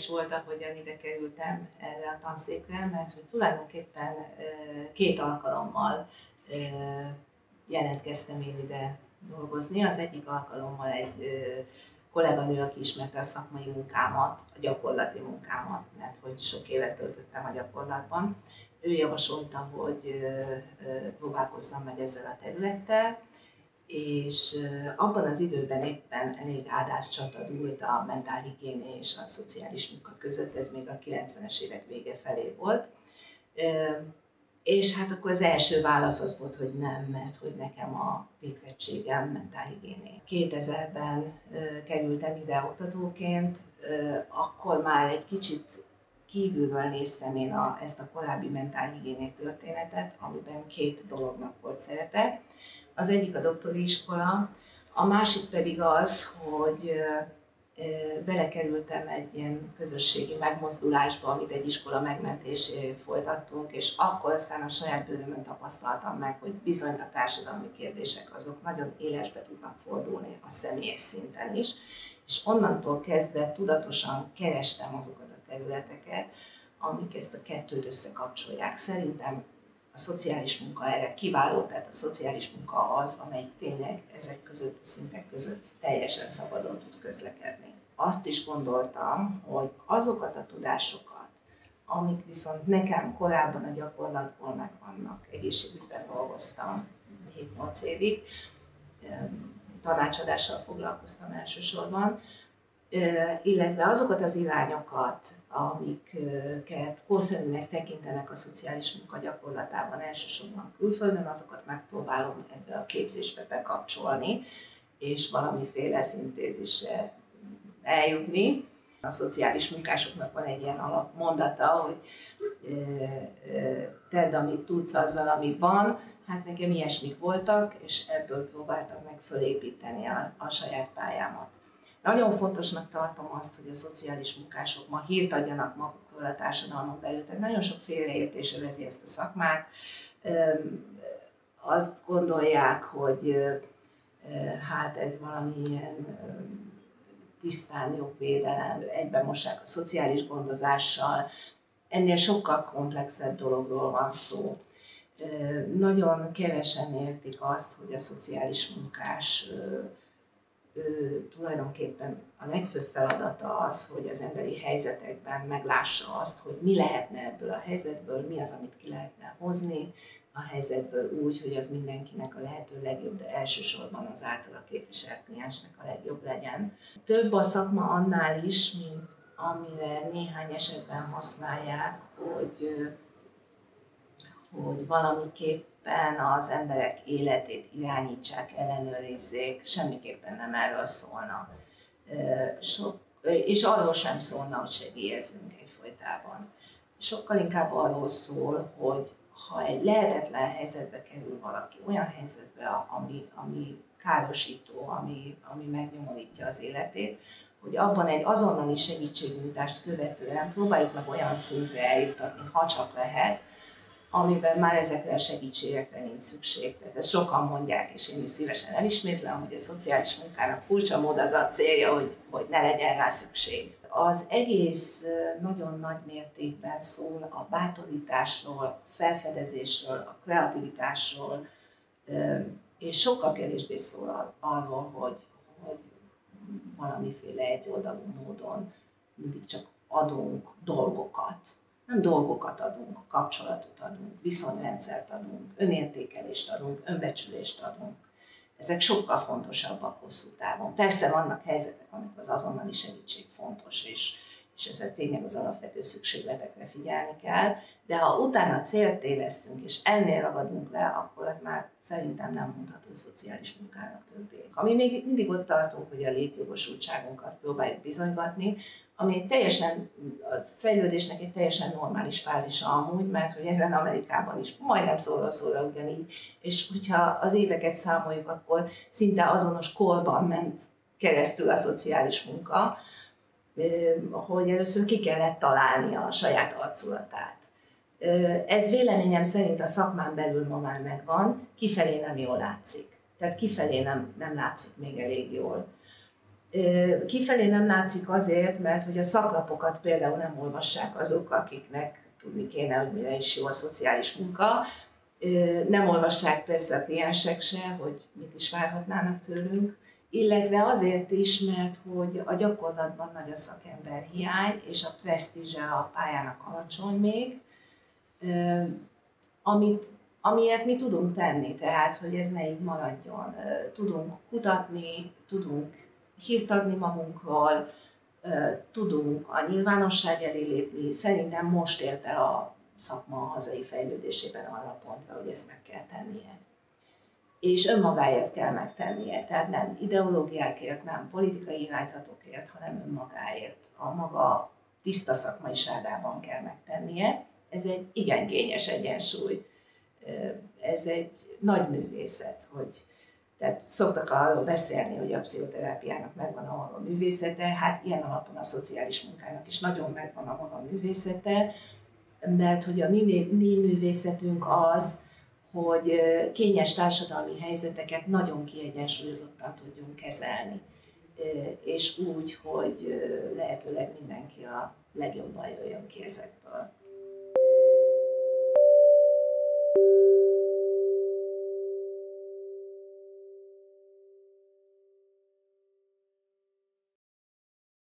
érdekes volt, ahogyan ide kerültem erre a tanszékre, mert hogy tulajdonképpen két alkalommal jelentkeztem én ide dolgozni. Az egyik alkalommal egy kolléganő, aki ismerte a szakmai munkámat, a gyakorlati munkámat, mert hogy sok évet töltöttem a gyakorlatban. Ő javasolta, hogy próbálkozzam meg ezzel a területtel, és abban az időben éppen elég áldás csata dúlt a mentálhigiéné és a szociális munka között, ez még a 90-es évek vége felé volt. És hát akkor az első válasz az volt, hogy nem, mert hogy nekem a végzettségem mentálhigiéné. 2000-ben kerültem ide oktatóként, akkor már egy kicsit kívülről néztem én a, ezt a korábbi mentálhigiéné történetet, amiben két dolognak volt szerepe. Az egyik a doktori iskola, a másik pedig az, hogy belekerültem egy ilyen közösségi megmozdulásba, amit egy iskola megmentéséért folytattunk, és akkor aztán a saját bőrömön tapasztaltam meg, hogy bizony a társadalmi kérdések azok nagyon élesbe tudnak fordulni a személyes szinten is, és onnantól kezdve tudatosan kerestem azokat a területeket, amik ezt a kettőt összekapcsolják. Szerintem a szociális munka erre kiváló, tehát a szociális munka az, amelyik tényleg ezek között, a szintek között teljesen szabadon tud közlekedni. Azt is gondoltam, hogy azokat a tudásokat, amik viszont nekem korábban a gyakorlatból megvannak, egészségügyben dolgoztam 7-8 évig, tanácsadással foglalkoztam elsősorban, illetve azokat az irányokat, amiket korszerűnek tekintenek a szociális munka gyakorlatában elsősorban külföldön, azokat megpróbálom ebbe a képzésbe bekapcsolni, és valamiféle szintézisre eljutni. A szociális munkásoknak van egy ilyen alapmondata, hogy tedd, amit tudsz azzal, amit van. Hát nekem ilyesmik voltak, és ebből próbáltam meg fölépíteni a, a saját pályámat. Nagyon fontosnak tartom azt, hogy a szociális munkások ma hírt adjanak magukról a társadalmon belül. Tehát nagyon sok félreértés övezi ezt a szakmát. Azt gondolják, hogy hát ez valami ilyen tisztán jogvédelem, egyben mossák a szociális gondozással. Ennél sokkal komplexebb dologról van szó. Nagyon kevesen értik azt, hogy a szociális munkás ő, tulajdonképpen a legfőbb feladata az, hogy az emberi helyzetekben meglássa azt, hogy mi lehetne ebből a helyzetből, mi az, amit ki lehetne hozni a helyzetből úgy, hogy az mindenkinek a lehető legjobb, de elsősorban az általa képviselt kliensnek a legjobb legyen. Több a szakma annál is, mint amire néhány esetben használják, hogy, hogy valamiképp tulajdonképpen az emberek életét irányítsák, ellenőrizzék, semmiképpen nem erről szólna. Sok, és arról sem szólna, hogy segélyezünk egyfolytában. Sokkal inkább arról szól, hogy ha egy lehetetlen helyzetbe kerül valaki, olyan helyzetbe, ami, ami károsító, ami, ami megnyomorítja az életét, hogy abban egy azonnali segítségnyújtást követően próbáljuk meg olyan szintre eljutatni, ha csak lehet, amiben már ezekre a segítségekre nincs szükség. Tehát ezt sokan mondják, és én is szívesen elismétlem, hogy a szociális munkának furcsa mód az a célja, hogy, hogy ne legyen rá szükség. Az egész nagyon nagy mértékben szól a bátorításról, felfedezésről, a kreativitásról, és sokkal kevésbé szól arról, hogy, hogy valamiféle egyoldalú módon mindig csak adunk dolgokat, nem dolgokat adunk, kapcsolatot adunk, viszonyrendszert adunk, önértékelést adunk, önbecsülést adunk. Ezek sokkal fontosabbak hosszú távon. Persze vannak helyzetek, amikor az azonnali segítség fontos, és, és ezzel tényleg az alapvető szükségletekre figyelni kell, de ha utána célt tévesztünk, és ennél ragadunk le, akkor az már szerintem nem mondható szociális munkának többé. Ami még mindig ott tartunk, hogy a létjogosultságunkat próbáljuk bizonygatni, ami egy teljesen, a fejlődésnek egy teljesen normális fázisa amúgy, mert hogy ezen Amerikában is majdnem szóra szóra ugyanígy, és hogyha az éveket számoljuk, akkor szinte azonos korban ment keresztül a szociális munka, hogy először ki kellett találni a saját arculatát. Ez véleményem szerint a szakmán belül ma már megvan, kifelé nem jól látszik. Tehát kifelé nem, nem látszik még elég jól Kifelé nem látszik azért, mert hogy a szaklapokat például nem olvassák azok, akiknek tudni kéne, hogy mire is jó a szociális munka. Nem olvassák persze a kliensek se, hogy mit is várhatnának tőlünk, illetve azért is, mert hogy a gyakorlatban nagy a szakember hiány, és a presztízse a pályának alacsony még, amit, amiért mi tudunk tenni, tehát hogy ez ne így maradjon. Tudunk kutatni, tudunk hírt adni magunkról, tudunk a nyilvánosság elé lépni. Szerintem most ért el a szakma a hazai fejlődésében arra pontra, hogy ezt meg kell tennie. És önmagáért kell megtennie, tehát nem ideológiákért, nem politikai irányzatokért, hanem önmagáért. A maga tiszta szakmaiságában kell megtennie. Ez egy igen kényes egyensúly. Ez egy nagy művészet, hogy tehát szoktak arról beszélni, hogy a pszichoterápiának megvan a maga művészete, hát ilyen alapon a szociális munkának is nagyon megvan a maga művészete, mert hogy a mi, mi művészetünk az, hogy kényes társadalmi helyzeteket nagyon kiegyensúlyozottan tudjunk kezelni, és úgy, hogy lehetőleg mindenki a legjobban jöjjön ki ezekből.